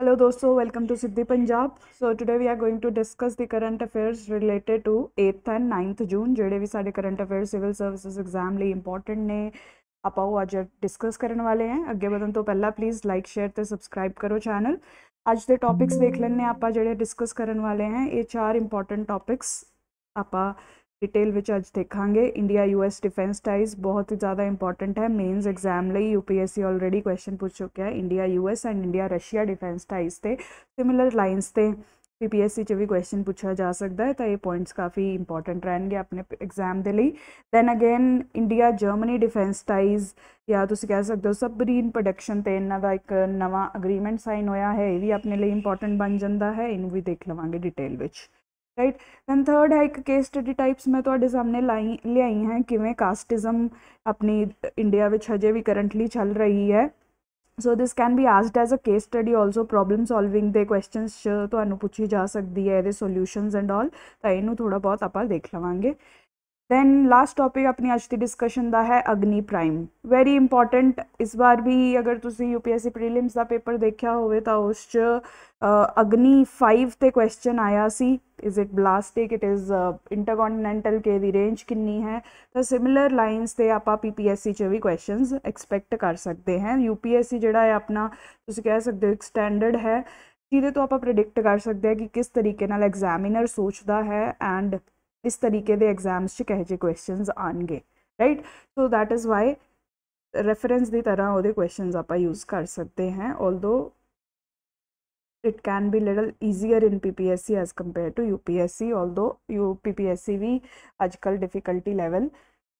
Hello dosto, welcome to Siddhi Punjab. So today we are going to discuss the current affairs related to 8th and 9th June ਜਿਹੜੇ ਵੀ ਸਾਡੇ current affairs civil services exam ਲਈ important ਨੇ ਆਪਾਂ ਉਹ ਅੱਜ discuss ਕਰਨ ਵਾਲੇ ਹਾਂ ਅੱਗੇ ਵਧਣ ਤੋਂ ਪਹਿਲਾਂ ਪਲੀਜ਼ ਲਾਈਕ ਸ਼ੇਅਰ ਤੇ ਸਬਸਕ੍ਰਾਈਬ ਕਰੋ ਚੈਨਲ ਅੱਜ ਦੇ ਟੌਪਿਕਸ ਦੇਖ ਲੈਣੇ ਆਪਾਂ ਜਿਹੜੇ ਡਿਸਕਸ ਕਰਨ ਵਾਲੇ ਹਾਂ ਇਹ ਚਾਰ ਇੰਪੋਰਟੈਂਟ ਟੌਪਿਕਸ ਆਪਾਂ ਡਿਟੇਲ ਵਿੱਚ ਅੱਜ ਦੇਖਾਂਗੇ ਇੰਡੀਆ ਯੂਐਸ ਡਿਫੈਂਸ ਟਾਈਜ਼ ਬਹੁਤ ਹੀ ਜ਼ਿਆਦਾ ਇੰਪੋਰਟੈਂਟ ਹੈ ਮੇਨਸ ਐਗਜ਼ਾਮ ਲਈ ਯੂਪੀਐਸਸੀ ਆਲਰੇਡੀ ਕੁਐਸਚਨ ਪੁੱਛ ਚੁੱਕਿਆ ਹੈ India US and India Russia defence ties ਤੇ ਸਿਮਿਲਰ ਲਾਈਨਸ ਤੇ ਪੀਪੀਐਸਸੀ ਚ ਵੀ ਕੁਐਸਚਨ ਪੁੱਛਿਆ ਜਾ ਸਕਦਾ ਹੈ ਤਾਂ ਇਹ ਪੁਆਇੰਟਸ ਕਾਫੀ ਇੰਪੋਰਟੈਂਟ ਰਹਿਣਗੇ ਆਪਣੇ ਐਗਜ਼ਾਮ ਦੇ ਲਈ then again India Germany defence ties ਜਾਂ ਤੁਸੀਂ ਕਹਿ ਸਕਦੇ ਹੋ ਸਬਮਰੀਨ ਪ੍ਰੋਡਕਸ਼ਨ ਤੇ ਇਹਨਾਂ ਦਾ ਇੱਕ ਨਵਾਂ ਅਗਰੀਮੈਂਟ ਸਾਈਨ ਹੋਇਆ ਹੈ ਇਹ ਵੀ ਆਪਣੇ ਲਈ ਇੰਪੋਰਟੈਂਟ ਬਣ ਜਾਂਦਾ ਹੈ ਇਹਨੂੰ ਵੀ ਦੇਖ ਲਵਾਂਗੇ ਡਿਟੇਲ ਵਿੱਚ ਰਾਈਟ ਦੈਨ ਥਰਡ ਹੈ ਇੱਕ ਕੇਸ ਸਟੱਡੀ ਟਾਈਪਸ ਮੈਂ ਤੁਹਾਡੇ ਸਾਹਮਣੇ ਲਾਈ, ਲਿਆਈ ਹੈ, ਕਿਵੇਂ ਕਾਸਟਿਜ਼ਮ ਆਪਣੀ ਇੰਡੀਆ ਵਿੱਚ ਹਜੇ ਵੀ ਕਰੰਟਲੀ ਚੱਲ ਰਹੀ ਹੈ। So this can be asked as a case study also problem solving ਦੇ ਕੁਐਸਚਨਸ ਤੁਹਾਨੂੰ ਪੁੱਛੀ ਜਾ ਸਕਦੀ ਹੈ, ਇਹਦੇ ਸੋਲੂਸ਼ਨਸ ਐਂਡ ਆਲ ਤਾਂ ਇਹਨੂੰ ਥੋੜਾ ਬਹੁਤ ਆਪਾਂ ਦੇਖ ਲਵਾਂਗੇ। ਦੈਨ ਲਾਸਟ ਟੌਪਿਕ ਆਪਣੀ ਅੱਜ ਦੀ ਡਿਸਕਸ਼ਨ ਦਾ ਹੈ ਅਗਨੀ ਪ੍ਰਾਈਮ ਵੈਰੀ ਇੰਪੋਰਟੈਂਟ ਇਸ ਵਾਰ ਵੀ ਅਗਰ ਤੁਸੀਂ ਯੂਪੀਐਸਸੀ ਪ੍ਰੀਲਿਮਸ ਦਾ ਪੇਪਰ ਦੇਖਿਆ ਹੋਵੇ ਤਾਂ ਉਸ 'ਚ ਅਗਨੀ 5 ਤੇ ਕੁਐਸਚਨ ਆਇਆ ਸੀ। Is it ballistic it is intercontinental ਕੇ ਦੀ ਰੇਂਜ ਕਿੰਨੀ ਹੈ? ਤਾਂ ਸਿਮਿਲਰ ਲਾਈਨਸ ਤੇ ਆਪਾਂ ਪੀਪੀਐਸਸੀ 'ਚ ਵੀ ਕੁਐਸਚਨਸ ਐਕਸਪੈਕਟ ਕਰ ਸਕਦੇ ਹਾਂ। ਯੂਪੀਐਸਸੀ ਜਿਹੜਾ ਹੈ ਆਪਣਾ, ਤੁਸੀਂ ਕਹਿ ਸਕਦੇ ਹੋ ਇੱਕ ਸਟੈਂਡਰਡ ਹੈ। ਜਿਹਦੇ ਤੋਂ ਆਪਾਂ ਪ੍ਰੈਡਿਕਟ ਕਰ ਸਕਦੇ ਹਾਂ ਕਿ ਕਿਸ ਤਰੀਕੇ ਨਾਲ ਐਗਜ਼ਾਮੀਨਰ ਸੋਚਦਾ ਹੈ ਐਂਡ ਇਸ ਤਰੀਕੇ ਦੇ ਐਗਜ਼ਾਮਸ 'ਚ ਕਹੇ ਜੇ ਕੁਐਸਚਨਸ ਆਣਗੇ right so that is why reference ਦੀ ਤਰ੍ਹਾਂ ਉਹਦੇ ਕੁਐਸਚਨਸ ਆਪਾਂ ਯੂਜ਼ ਕਰ ਸਕਦੇ ਹਾਂ although it can be little easier in PPSC as compared to UPSC although UPPSC ਵੀ ਅੱਜਕੱਲ ਡਿਫਿਕਲਟੀ ਲੈਵਲ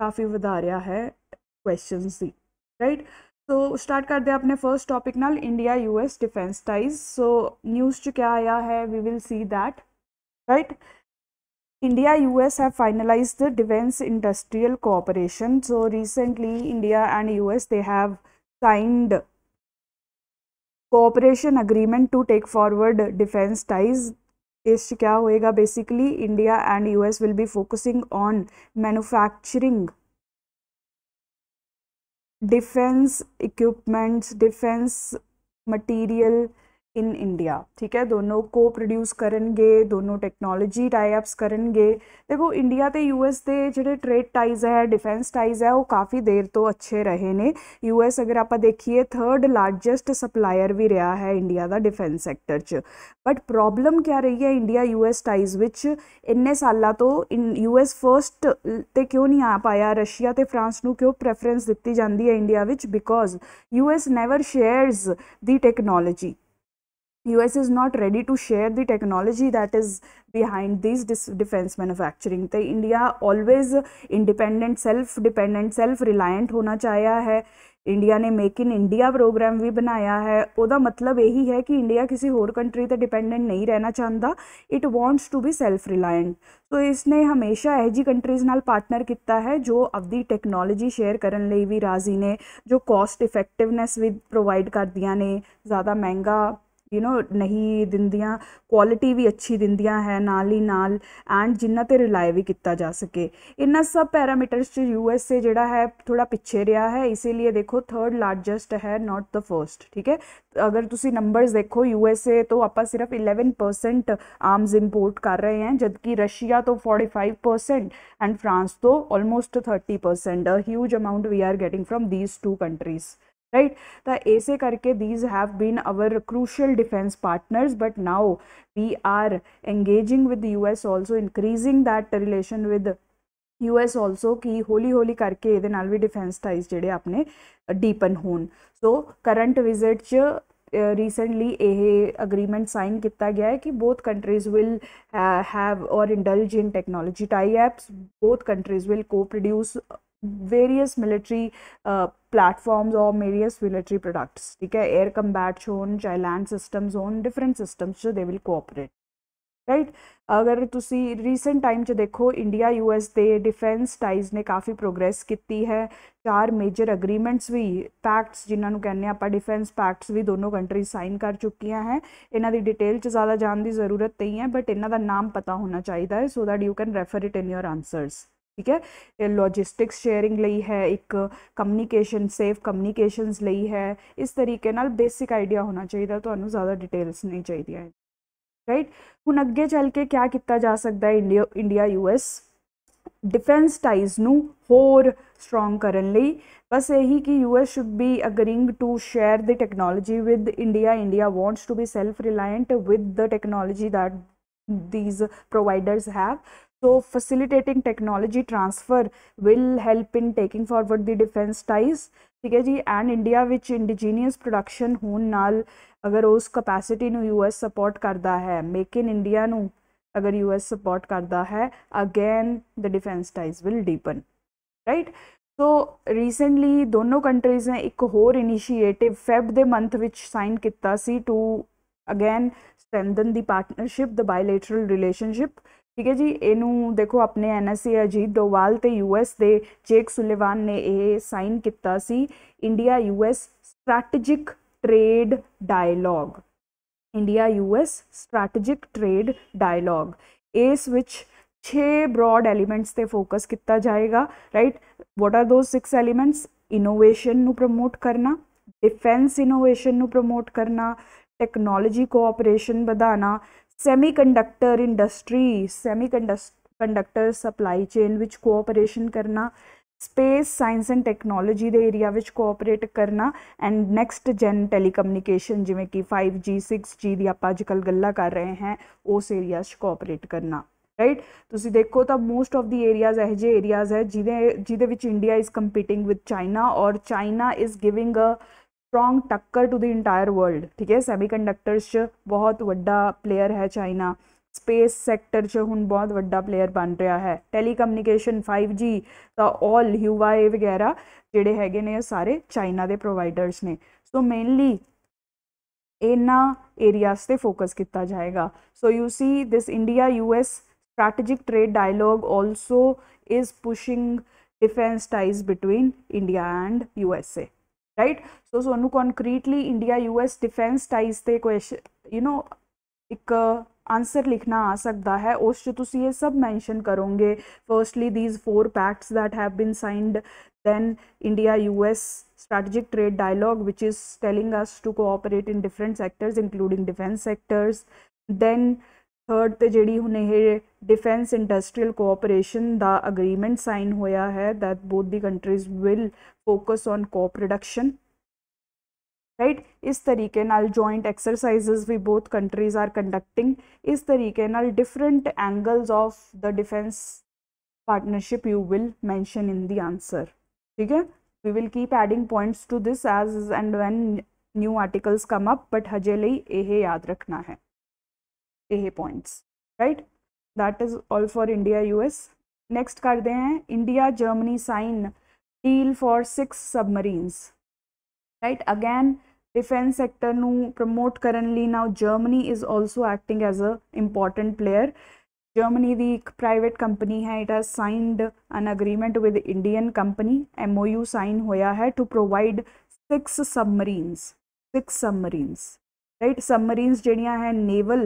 ਕਾਫੀ ਵਧਾ ਰਿਹਾ ਹੈ ਕੁਐਸਚਨਸ ਦੀ ਰਾਈਟ ਸੋ ਸਟਾਰਟ ਕਰਦੇ ਆਪਣੇ ਫਰਸਟ ਟਾਪਿਕ ਨਾਲ India US defence ties so news 'ਚ ਕਿਆ ਆਇਆ ਹੈ we will see that right India US have finalized the defense industrial cooperation. So recently India and US they have signed cooperation agreement to take forward defense ties. is क्या होएगा basically India and US will be focusing on manufacturing defense equipments, defense material in India ठीक है दोनों को produce ਕਰਨਗੇ ਦੋਨੋਂ technology ਟਾਈ ups ਕਰਨਗੇ ਦੇਖੋ ਇੰਡੀਆ ਤੇ ਯੂਐਸ ਦੇ ਜਿਹੜੇ ਟ੍ਰੇਡ ਟਾਈਜ਼ ਹੈ ਡਿਫੈਂਸ ਟਾਈਜ਼ ਹੈ ਉਹ ਕਾਫੀ ਦੇਰ ਤੋਂ ਅੱਛੇ ਰਹੇ ਨੇ ਯੂਐਸ ਅਗਰ ਆਪਾਂ ਦੇਖੀਏ ਥਰਡ ਲਾਰਜੈਸਟ ਸਪਲਾਇਰ ਵੀ ਰਿਹਾ ਹੈ ਇੰਡੀਆ ਦਾ ਡਿਫੈਂਸ ਸੈਕਟਰ 'ਚ ਬਟ ਪ੍ਰੋਬਲਮ ਕੀ ਰਹੀ ਹੈ ਇੰਡੀਆ ਯੂਐਸ ਟਾਈਜ਼ ਵਿੱਚ ਇੰਨੇ ਸਾਲਾਂ ਤੋਂ ਯੂਐਸ ਫਰਸਟ ਤੇ ਕਿਉਂ ਨਹੀਂ ਆ ਪਾਇਆ ਰਸ਼ੀਆ ਤੇ ਫਰਾਂਸ ਨੂੰ ਕਿਉਂ ਪ੍ਰੈਫਰੈਂਸ ਦਿੱਤੀ ਜਾਂਦੀ ਹੈ ਇੰਡੀਆ ਵਿੱਚ because US never shares the technology US is not ready to share the technology that is behind these defense manufacturing ਤੇ India always independent self dependent self reliant ਹੋਣਾ ਚਾਹਿਆ ਹੈ ਇੰਡੀਆ ਨੇ ਮੇਕ ਇਨ ਇੰਡੀਆ ਪ੍ਰੋਗਰਾਮ ਵੀ ਬਣਾਇਆ ਹੈ ਉਹਦਾ ਮਤਲਬ ਇਹੀ ਹੈ ਕਿ ਇੰਡੀਆ ਕਿਸੇ ਹੋਰ ਕੰਟਰੀ ਤੇ ਡਿਪੈਂਡੈਂਟ ਨਹੀਂ ਰਹਿਣਾ ਚਾਹੁੰਦਾ it wants to be self reliant so ਇਸਨੇ ਹਮੇਸ਼ਾ ਇਹ ਜੀ ਕੰਟਰੀਜ਼ ਨਾਲ ਪਾਰਟਨਰ ਕੀਤਾ ਹੈ ਜੋ ਆਪਦੀ ਟੈਕਨੋਲੋਜੀ ਸ਼ੇਅਰ ਕਰਨ ਲਈ ਵੀ ਰਾਜ਼ੀ ਨੇ ਜੋ ਕਾਸਟ ਇਫੈਕਟਿਵਨੈਸ ਵੀ ਪ੍ਰੋਵਾਈਡ ਕਰਦੀਆਂ ਨੇ ਜ਼ਿਆਦਾ ਮਹਿੰਗਾ यू नो नहीं दिदिया क्वालिटी भी अच्छी दिदिया है नाल ही नाल एंड जिन्हें रिलाय भी किया जा सके इन सब पैरामीटर्स एस ए जोड़ा है थोड़ा पिछे रहा है इसीलिए देखो थर्ड लार्जेस्ट है नॉट द फ़र्स्ट ठीक है अगर तुम नंबरस देखो यू एस ए तो आप सिर्फ़ इलेवन परसेंट आर्म्स इंपोर्ट कर रहे हैं जबकि रशिया तो forty five percent and France तो almost thirty percent huge amount we are getting from these two countries right the ऐसे करके these have been our crucial defense partners but now we are engaging with the us also increasing that relation with US also ਕਿ ਹੌਲੀ ਹੌਲੀ ਕਰਕੇ ਇਹਦੇ ਨਾਲ ਵੀ defence ties ਜਿਹੜੇ ਆਪਣੇ ਡੀਪਨ ਹੋਣ ਸੋ ਕਰੰਟ ਵਿਜ਼ਿਟ ਚ ਰੀਸੈਂਟਲੀ ਇਹ ਅਗਰੀਮੈਂਟ ਸਾਈਨ ਕੀਤਾ ਗਿਆ ਹੈ ਕਿ both countries will have or indulge in technology tie ups both countries will co-produce various military platforms और or मिलिट्री प्रोडक्ट्स ठीक है एयर कम्बैट्स होन चाहे लैंड सिस्टम्स होन डिफरेंट सिस्टम्स जो they will राइट अगर तुम रीसेंट टाइम च देखो इंडिया यूएस के डिफेंस टाइज ने काफ़ी प्रोग्रेस की है। चार मेजर अग्रीमेंट्स भी पैक्ट्स जिन्होंने कहने आप डिफेंस पैक्ट्स भी दोनों कंट्रीज़ साइन कर चुकी हैं। इन्हों की डिटेल ज़्यादा जान की ज़रूरत नहीं है बट इन्हों का नाम पता होना चाहिए so that you can refer it in your answers ਠੀਕ ਹੈ ਇਹ ਲੌਜਿਸਟਿਕਸ ਸ਼ੇਅਰਿੰਗ ਲਈ ਹੈ ਇੱਕ ਕਮਿਊਨੀਕੇਸ਼ਨ ਸੇਫ ਕਮਿਊਨੀਕੇਸ਼ਨਸ ਲਈ ਹੈ ਇਸ ਤਰੀਕੇ ਨਾਲ ਬੇਸਿਕ ਆਈਡੀਆ ਹੋਣਾ ਚਾਹੀਦਾ ਤੁਹਾਨੂੰ ਜ਼ਿਆਦਾ ਡਿਟੇਲਸ ਨਹੀਂ ਚਾਹੀਦੀਆਂ ਰਾਈਟ ਹੁਣ ਅੱਗੇ ਚੱਲ ਕੇ ਕੀ ਕੀਤਾ ਜਾ ਸਕਦਾ ਹੈ India India US defence ties ਨੂੰ ਹੋਰ ਸਟਰੋਂਗ ਕਰਨ ਲਈ ਬਸ ਇਹੀ ਕਿ US should be agreeing to share the technology with India India wants to be self reliant with the technology that these providers have so facilitating technology transfer will help in taking forward the defense ties ਠੀਕ ਹੈ ਜੀ and India ਵਿੱਚ indigenous production ਹੋਣ ਨਾਲ ਅਗਰ ਉਸ capacity ਨੂੰ US support ਕਰਦਾ ਹੈ ਮੇਕ ਇਨ ਇੰਡੀਆ ਨੂੰ ਅਗਰ ਯੂਐਸ ਸਪੋਰਟ ਕਰਦਾ ਹੈ again the defence ties will deepen right so recently ਦੋਨੋਂ ਕੰਟਰੀਜ਼ ਨੇ ਇੱਕ ਹੋਰ ਇਨੀਸ਼ੀਏਟਿਵ ਫੈਬ ਦੇ ਮੰਥ ਵਿੱਚ ਸਾਈਨ ਕੀਤਾ ਸੀ to again strengthen the partnership the bilateral relationship ਠੀਕ ਹੈ ਜੀ, ਇਹਨੂੰ ਦੇਖੋ ਆਪਣੇ ਐਨਐਸਏ ਅਜੀਤ ਦੋਵਾਲ ਤੇ ਯੂਐਸ ਦੇ ਜੇਕ ਸੁਲੇਵਾਨ ਨੇ ਇਹ ਸਾਈਨ ਕੀਤਾ ਸੀ। India US strategic trade dialogue India US strategic trade dialogue ਇਸ ਵਿੱਚ 6 ਬ੍ਰੌਡ ਐਲੀਮੈਂਟਸ ਤੇ ਫੋਕਸ ਕੀਤਾ ਜਾਏਗਾ right what are those 6 elements innovation ਨੂੰ ਪ੍ਰਮੋਟ ਕਰਨਾ ਡਿਫੈਂਸ ਇਨੋਵੇਸ਼ਨ ਨੂੰ ਪ੍ਰਮੋਟ ਕਰਨਾ ਟੈਕਨੋਲੋਜੀ ਕੋਆਪਰੇਸ਼ਨ ਵਧਾਉਣਾ semiconductor industry semiconductor supply chain ਵਿੱਚ ਕੋਆਪਰੇਸ਼ਨ ਕਰਨਾ ਸਪੇਸ ਸਾਇੰਸ ਐਂਡ ਟੈਕਨੋਲੋਜੀ ਦੇ ਏਰੀਆ ਵਿੱਚ ਕੋਆਪਰੇਟ ਕਰਨਾ ਐਂਡ ਨੈਕਸਟ ਜਨ ਟੈਲੀਕਮਿਊਨੀਕੇਸ਼ਨ ਜਿਵੇਂ ਕਿ 5G 6G ਦੀ ਆਪਾਂ ਅੱਜਕੱਲ ਗੱਲਾਂ ਕਰ ਰਹੇ ਹਾਂ ਉਸ ਏਰੀਆ 'ਚ ਕੋਆਪਰੇਟ ਕਰਨਾ ਰਾਈਟ ਤੁਸੀਂ ਦੇਖੋ ਤਾਂ ਮੋਸਟ ਆਫ ਦੀ ਏਰੀਆਜ਼ ਇਹ ਜੇ ਏਰੀਆਜ਼ ਹੈ ਜਿਹਦੇ ਜਿਹਦੇ ਵਿੱਚ India is competing with China or China is giving a strong ਟੱਕਰ ਟੂ ਦੀ ਇੰਟਾਇਰ ਵਰਲਡ ਠੀਕ ਹੈ ਸੈਮੀਕੰਡਕਟਰਸ 'ਚ ਬਹੁਤ ਵੱਡਾ ਪਲੇਅਰ ਹੈ ਚਾਈਨਾ ਸਪੇਸ ਸੈਕਟਰ 'ਚ ਹੁਣ ਬਹੁਤ ਵੱਡਾ ਪਲੇਅਰ ਬਣ ਰਿਹਾ ਹੈ ਟੈਲੀਕਮਿਊਨੀਕੇਸ਼ਨ 5G ਤਾਂ ਆਲ ਹਿਊਵਾਈ ਵਗੈਰਾ ਜਿਹੜੇ ਹੈਗੇ ਨੇ ਸਾਰੇ ਚਾਈਨਾ ਦੇ ਪ੍ਰੋਵਾਈਡਰਸ ਨੇ ਸੋ ਮੇਨਲੀ ਇਹਨਾਂ ਏਰੀਆਸ ਤੇ ਫੋਕਸ ਕੀਤਾ ਜਾਏਗਾ so you see this India US strategic trade dialogue also is pushing defense ties between India and USA right so ਤੁਹਾਨੂੰ concretely India US defense ties ਤੇ question you know ਇੱਕ answer ਲਿਖਣਾ ਆ ਸਕਦਾ ਹੈ ਉਸ ਚ ਤੁਸੀਂ ਇਹ ਸਭ ਮੈਂਸ਼ਨ ਕਰੋਗੇ firstly these four pacts that have been signed then India US strategic trade dialogue which is telling us to cooperate in different sectors including defense sectors then third ਤੇ ਜਿਹੜੀ ਹੁਣ ਇਹ ਡਿਫੈਂਸ ਇੰਡਸਟਰੀਅਲ ਕੋਆਪਰੇਸ਼ਨ ਦਾ agreement sign ਹੋਇਆ ਹੈ that both the countries will focus on co-production right ਇਸ ਤਰੀਕੇ ਨਾਲ joint exercises ਵੀ ਬੋਥ countries R conducting ਇਸ ਤਰੀਕੇ ਨਾਲ different angles of the defence partnership you will mention in the answer ठीक है we will keep adding points to this as and when new articles come up but ਹਜੇ ਲਈ ਇਹ ਯਾਦ ਰੱਖਣਾ ਹੈ AA points, right? That is all for India US. Next करते हैं India Germany sign deal for six submarines, right? Again defense sector nu promote currently now Germany is also acting as a important player. Germany the private company है it has signed an agreement with Indian company MOU sign होया है to provide six submarines, six submarines, right? Submarines jenia हैं naval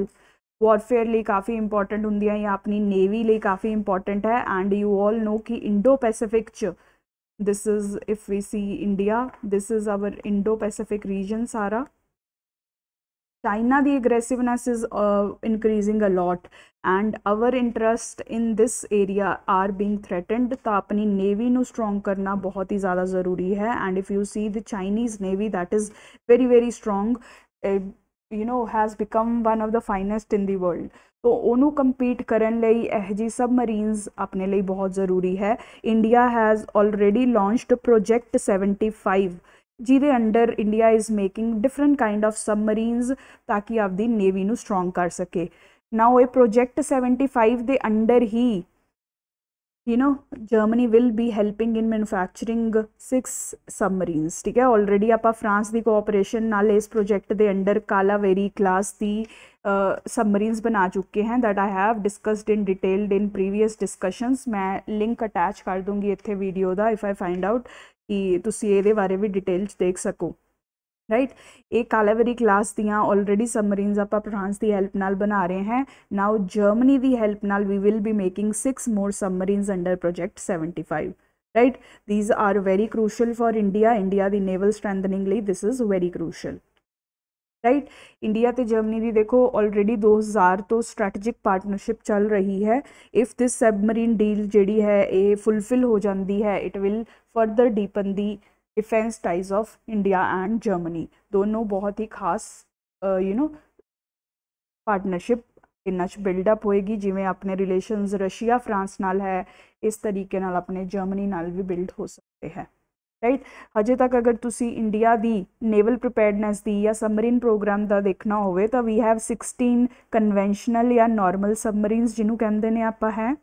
warfare ਲਈ ਕਾਫੀ important ਹੁੰਦੀਆਂ ਜਾਂ ਆਪਣੀ navy ਲਈ ਕਾਫੀ important ਹੈ ਐਂਡ ਯੂ ਆਲ ਨੋ ਕਿ ਇੰਡੋ ਪੈਸੀਫਿਕ ਚ this is if we see india this is our indo pacific region sara china the aggressiveness is uh, increasing a lot and our interest in this area are being threatened ਤਾਂ ਆਪਣੀ navy ਨੂੰ strong ਕਰਨਾ ਬਹੁਤ ਹੀ ਜ਼ਿਆਦਾ ਜ਼ਰੂਰੀ ਹੈ and if you see the chinese navy that is very very strong uh, you know has become one of the finest in the world ਤੋ ਉਹਨੂੰ ਕੰਪੀਟ ਕਰਨ ਲਈ ਇਹ ਜੀ ਸਬਮਰੀਨਸ ਆਪਣੇ ਲਈ ਬਹੁਤ ਜ਼ਰੂਰੀ ਹੈ India has already launched project 75 ਜਿਹਦੇ under India is making different kind of submarines ਤਾਂ ਕਿ ਆਪਦੀ ਨੇਵੀ ਨੂੰ ਸਟਰੋਂਗ ਕਰ ਸਕੇ ਨਾਓ ਇਹ ਪ੍ਰੋਜੈਕਟ 75 ਦੇ under he you know germany will be helping in manufacturing six submarines ਠੀਕ ਹੈ ਆਲਰੇਡੀ ਆਪਾਂ ਫਰਾਂਸ ਦੀ ਕੋਆਪਰੇਸ਼ਨ ਨਾਲ ਇਸ ਪ੍ਰੋਜੈਕਟ ਦੇ ਅੰਡਰ ਕਾਲਾਵੇਰੀ ਕਲਾਸ ਦੀ ਸਬਮਰੀਨਸ ਬਣਾ ਚੁੱਕੇ ਹਾਂ that i have discussed in detailed in previous discussions ਮੈਂ ਲਿੰਕ ਅਟੈਚ ਕਰ ਦੂੰਗੀ ਇੱਥੇ video the if i find out ਕਿ ਤੁਸੀਂ ਇਹਦੇ ਬਾਰੇ ਵੀ ਡਿਟੇਲ ਚ ਦੇਖ ਸਕੋ ਰਾਈਟ ਇਹ ਕਾਲਾਵਰੀ ਕਲਾਸ ਦੀਆਂ ਆਲਰੇਡੀ ਸਬਮਰੀਨਸ ਆਪਾਂ ਫਰਾਂਸ ਦੀ ਹੈਲਪ ਨਾਲ ਬਣਾ ਰਹੇ ਹਾਂ ਨਾਓ ਜਰਮਨੀ ਦੀ ਹੈਲਪ ਨਾਲ we will be making 6 more submarines under project 75 right these are very crucial for india india the naval strengthening ਲਈ this is very crucial right India ਤੇ Germany ਦੀ ਦੇਖੋ already 2000 ਤੋਂ strategic partnership ਚੱਲ ਰਹੀ ਹੈ if this submarine deal ਜਿਹੜੀ ਹੈ ਇਹ ਫੁੱਲਫਿਲ ਹੋ ਜਾਂਦੀ ਹੈ it will further deepen the defence ties of India and Germany दोनों बहुत ही खास यू नो पार्टनरशिप इन्ना बिल्डअप होएगी जिमें अपने रिलेशनस रशिया, फ्रांस नाल है। इस तरीके नाल अपने जर्मनी नाल भी बिल्ड हो सकते हैं। राइट हजे तक अगर तुसी इंडिया दी नेवल प्रिपेयर्डनेस दी या सबमरीन प्रोग्राम का देखना हो तो वी हैव सिक्सटीन कन्वेंशनल या नॉर्मल सबमरीनस जिन्हों कहते हैं आप है।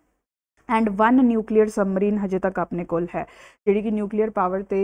ਐਂਡ ਵਨ ਨਿਊਕਲੀਅਰ ਸਬਮਰੀਨ ਹਜੇ ਤੱਕ ਆਪਣੇ ਕੋਲ ਹੈ ਜਿਹੜੀ ਕਿ ਨਿਊਕਲੀਅਰ ਪਾਵਰ ਤੇ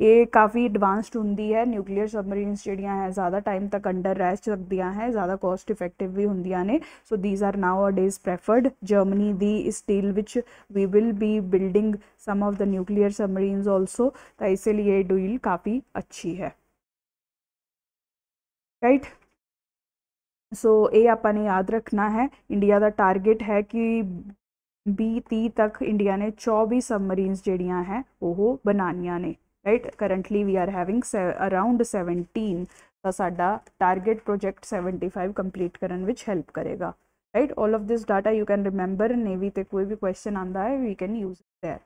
ਇਹ ਕਾਫੀ ਐਡਵਾਂਸਡ ਹੁੰਦੀ ਹੈ ਨਿਊਕਲੀਅਰ ਸਬਮਰੀਨਸ ਜਿਹੜੀਆਂ ਹੈ ਜ਼ਿਆਦਾ ਟਾਈਮ ਤੱਕ ਅੰਡਰ ਰਹਿ ਸਕਦੀਆਂ ਹੈ ਜ਼ਿਆਦਾ ਕੋਸਟ ਇਫੈਕਟਿਵ ਵੀ ਹੁੰਦੀਆਂ ਨੇ so these are nowadays preferred Germany ਦੀ ਇਸ ਡੀਲ ਵਿੱਚ we will be building some of the nuclear submarines also ਤਾਂ ਇਸੇ ਲਈ ਇਹ ਡੀਲ ਕਾਫੀ ਅੱਛੀ ਹੈ ਰਾਈਟ ਸੋ ਇਹ ਆਪਾਂ ਨੇ ਯਾਦ ਰੱਖਣਾ ਹੈ ਇੰਡੀਆ ਦਾ ਟਾਰਗੇਟ ਹੈ ਕਿ 20 30 ਤੱਕ ਇੰਡੀਆ ਨੇ 24 ਸਬਮਰੀਨਸ ਜਿਹੜੀਆਂ ਹੈ ਉਹ ਬਣਾਉਣੀਆਂ ਨੇ right currently we are having around 17 ਤਾਂ ਸਾਡਾ ਟਾਰਗੇਟ ਪ੍ਰੋਜੈਕਟ 75 ਕੰਪਲੀਟ ਕਰਨ ਵਿੱਚ ਹੈਲਪ ਕਰੇਗਾ right all of this data you can remember navy ਤੇ ਕੋਈ ਵੀ ਕੁਐਸਚਨ ਆਂਦਾ ਹੈ we can use there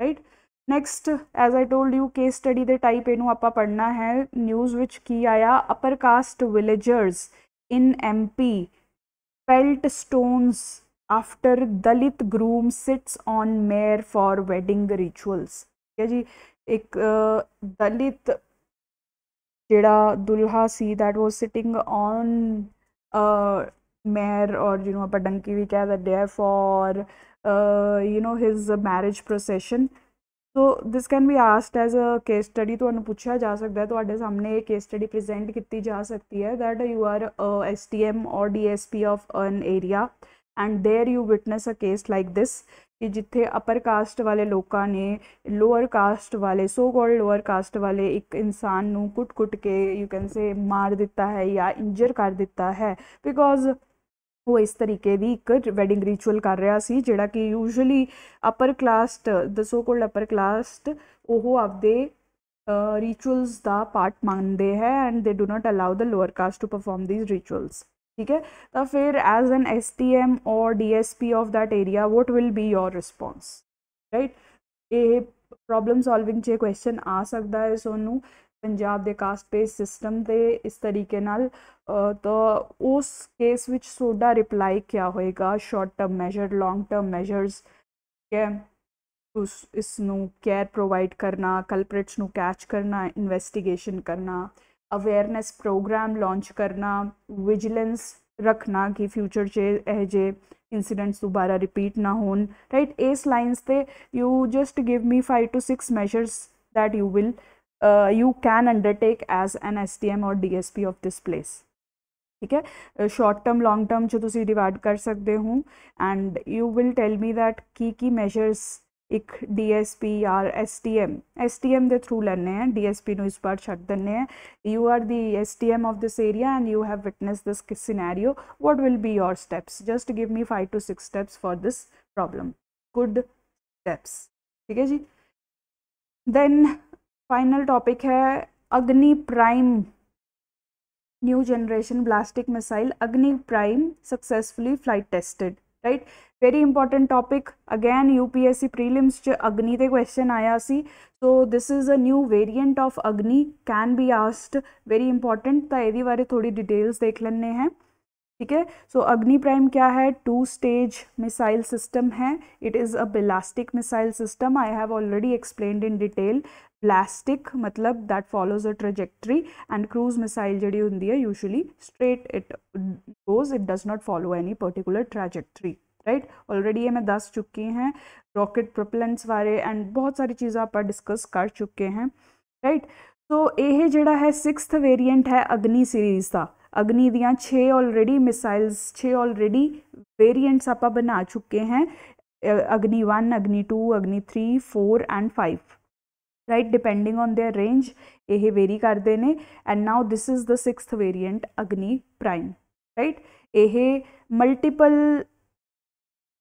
right next as I told you case study ਦੇ ਟਾਈਪ ਇਹਨੂੰ ਆਪਾਂ ਪੜਨਾ ਹੈ ਨਿਊਜ਼ ਵਿੱਚ ਕੀ ਆਇਆ upper caste villagers in MP felt stones after Dalit groom sits on mare for wedding rituals ਠੀਕ ਹੈ ਜੀ ਇੱਕ ਦਲਿਤ ਜਿਹੜਾ ਦੁਲਹਾ ਸੀ that was sitting on a mare or ਜਿਹਨੂੰ ਆਪਾਂ ਡੰਕੀ ਵੀ ਕਹਿ ਦਿੰਦੇ ਆ for uh, you know his marriage procession so this can be asked as a case study ਤੁਹਾਨੂੰ ਪੁੱਛਿਆ ਜਾ ਸਕਦਾ ਹੈ ਤੁਹਾਡੇ ਸਾਹਮਣੇ ਇਹ ਕੇਸ ਸਟੱਡੀ ਪ੍ਰੈਜ਼ੈਂਟ ਕੀਤੀ ਜਾ ਸਕਦੀ ਹੈ that you are a STM or DSP of an area and there you witness a case like this ਕਿ ਜਿੱਥੇ ਅਪਰ ਕਾਸਟ ਵਾਲੇ ਲੋਕਾਂ ਨੇ ਲੋਅਰ ਕਾਸਟ ਵਾਲੇ ਸੋ ਕਾਲਡ ਲੋਅਰ ਕਾਸਟ ਵਾਲੇ ਇੱਕ ਇਨਸਾਨ ਨੂੰ ਕੁੱਟ-ਕੁੱਟ ਕੇ ਯੂ ਕੈਨ ਸੇ ਮਾਰ ਦਿੱਤਾ ਹੈ ਜਾਂ ਇੰਜਰ ਕਰ ਦਿੱਤਾ ਹੈ ਬਿਕੋਜ਼ ਉਹ ਇਸ ਤਰੀਕੇ ਦੀ ਇੱਕ ਵੈਡਿੰਗ ਰਿਚੁਅਲ ਕਰ ਰਿਹਾ ਸੀ ਜਿਹੜਾ ਕਿ ਯੂਜੂਅਲੀ ਅਪਰ ਕਲਾਸਟ ਦ ਸੋ ਕੋਲਡ ਅਪਰ ਕਲਾਸਟ ਉਹ ਆਪਦੇ ਰਿਚੁਅਲਸ ਦਾ ਪਾਰਟ ਮੰਨਦੇ ਹੈ and they do not allow the lower caste to perform these rituals ਠੀਕ ਹੈ ਤਾਂ ਫਿਰ as an STM or DSP of that area what will be your response right ਇਹ ਪ੍ਰੋਬਲਮ ਸੋਲਵਿੰਗ 'ਚ ਕੁਐਸਚਨ ਆ ਸਕਦਾ ਹੈ ਸੋਨੂੰ ਪੰਜਾਬ ਦੇ ਕਾਸਟ ਬੇਸ ਸਿਸਟਮ ਦੇ ਇਸ ਤਰੀਕੇ ਨਾਲ ਤਾਂ ਉਸ ਕੇਸ ਵਿੱਚ ਤੁਹਾਡਾ ਰਿਪਲਾਈ ਕਿਆ ਹੋਏਗਾ? Short term measure long term measures ਕੇ ਉਸ, ਇਸ ਨੂੰ ਕੇਅਰ ਪ੍ਰੋਵਾਈਡ ਕਰਨਾ ਕਲਪ੍ਰਿਟਸ ਨੂੰ ਕੈਚ ਕਰਨਾ ਇਨਵੈਸਟੀਗੇਸ਼ਨ ਕਰਨਾ ਅਵੇਅਰਨੈਸ ਪ੍ਰੋਗਰਾਮ ਲਾਂਚ ਕਰਨਾ ਵਿਜੀਲੈਂਸ ਰੱਖਣਾ ਕਿ ਫਿਊਚਰ 'ਚ ਇਹ ਜੇ ਇਨਸੀਡੈਂਟਸ ਦੁਬਾਰਾ ਰਿਪੀਟ ਨਾ ਹੋਣ ਰਾਈਟ ਇਸ ਲਾਈਨਸ ਤੇ you just give me 5 to 6 measures that you will uh, you can undertake as an STM or DSP of this place. ठीक है? शॉर्ट टर्म लॉन्ग टर्म जो तुम डिवाइड कर सकते हो and you will tell me that key key measures एक D S DSP या STM STM दे थ्रू लेने हैं डीएसपी नो इस बार छक देने हैं। You are the S T M of this area and you have witness this scenario what will be your steps just give me five to six steps for this problem good steps ठीक है जी? Then final topic है Agni Prime. New generation ballistic missile, Agni Prime successfully flight tested, right? Very important topic again UPSC prelims च अग्नि के question आया सी। So this is a new variant of Agni can be asked very important तो यदि बारे थोड़ी details देख लें हैं। ठीक है? सो अग्नि प्राइम क्या है? टू स्टेज मिसाइल सिस्टम है। It is a ballistic missile system I have already explain in detail ballistic मतलब that follows a trajectory and cruise missile जी होंगी है straight it goes it does not follow any particular trajectory right already ये मैं दस चुकी हैं rocket propellants बारे and बहुत सारी चीज़ा आप डिस्कस कर चुके हैं राइट सो यह ਜਿਹੜਾ है सिक्सथ वेरियंट है अग्नि सीरीज़ का अग्नि दियाँ छे ऑलरेडी मिसाइल्स छे ऑलरेडी वेरियंट्स आप बना चुके हैं Agni one Agni two Agni three four and five right depending on their range ਇਹ ਵੇਰੀ ਕਰਦੇ ਨੇ and now this is the 6th variant Agni prime right ਇਹ ਮਲਟੀਪਲ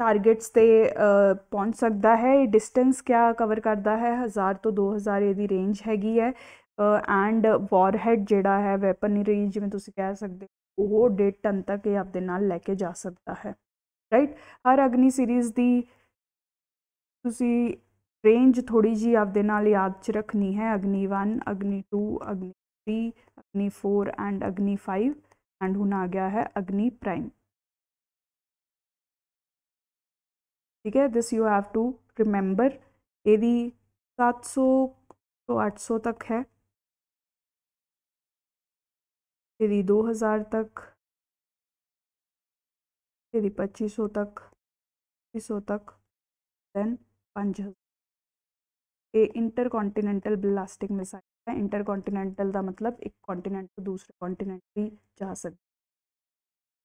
ਟਾਰਗੇਟਸ ਤੇ ਪਹੁੰਚ ਸਕਦਾ ਹੈ ਇਹ ਡਿਸਟੈਂਸ ਕਿਆ ਕਵਰ ਕਰਦਾ ਹੈ 1000 ਤੋਂ 2000 ਇਹਦੀ ਰੇਂਜ ਹੈਗੀ ਹੈ ਐਂਡ ਵਾਰਹੈਡ ਜਿਹੜਾ ਹੈ ਵੈਪਨ ਰੇਂਜ ਜਿਵੇਂ ਤੁਸੀਂ ਕਹਿ ਸਕਦੇ ਉਹ 1.5 ਟਨ ਤੱਕ ਇਹ ਆਪਦੇ ਨਾਲ ਲੈ ਕੇ ਜਾ ਸਕਦਾ ਹੈ ਰਾਈਟ ਹਰ ਅਗਨੀ ਸੀਰੀਜ਼ ਦੀ ਤੁਸੀਂ ਰੇਂਜ ਥੋੜੀ ਜੀ ਆਪਦੇ ਨਾਲ ਯਾਦ ਚ ਰੱਖਣੀ ਹੈ ਅਗਨੀ 1 ਅਗਨੀ 2 ਅਗਨੀ 3 ਅਗਨੀ 4 ਐਂਡ ਅਗਨੀ 5 ਐਂਡ ਹੁਣ ਆ ਗਿਆ ਹੈ ਅਗਨੀ ਪ੍ਰਾਈਮ ਠੀਕ ਹੈ this you have to remember ਇਹਦੀ 700 ਤੋਂ 800 ਤੱਕ ਹੈ ਇਹਦੀ 2000 ਤੱਕ ਇਹਦੀ 2500 ਤੱਕ 300 ਤੱਕ ਦੈਨ 5000 ਇਹ ਇੰਟਰਕੰਟੀਨੈਂਟਲ ਬਲਾਸਟਿਕ ਮਿਸਾਈਲ ਹੈ ਇੰਟਰਕੰਟੀਨੈਂਟਲ ਦਾ ਮਤਲਬ ਇੱਕ ਕੰਟੀਨੈਂਟ ਤੋਂ ਦੂਸਰੇ ਕੰਟੀਨੈਂਟ ਵੀ ਜਾ ਸਕਦਾ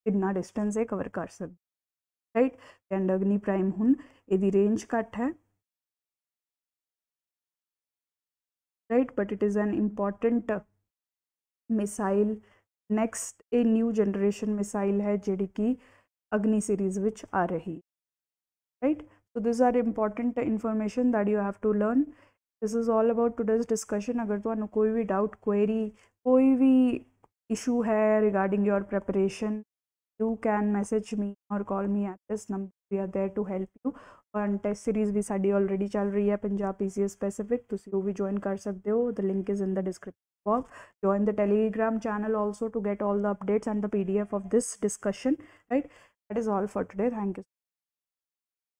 ਕਿੰਨਾ ਡਿਸਟੈਂਸ ਇਹ ਕਵਰ ਕਰ ਸਕਦਾ ਰਾਈਟ ਐਂਡ ਅਗਨੀ ਪ੍ਰਾਈਮ ਹੁਣ ਇਹਦੀ ਰੇਂਜ ਘੱਟ ਹੈ right but it is an important missile next a new generation missile है ਜਿਹੜੀ ਕਿ ਅਗਨੀ ਸੀਰੀਜ਼ ਵਿੱਚ ਆ ਰਹੀ right So this are important information that you have to learn this is all about today's discussion अगर तो कोई भी डाउट क्वेरी कोई भी इशू है regarding your preparation you can message me और call me at this number we are there to help you और test series भी साड़ी ऑलरेडी चल रही है Punjab P C S specific तुम वो भी ज्वाइन कर सकते हो the link is in the description box join the Telegram channel also to get all the updates and the P D F of this discussion right that is all for today thank you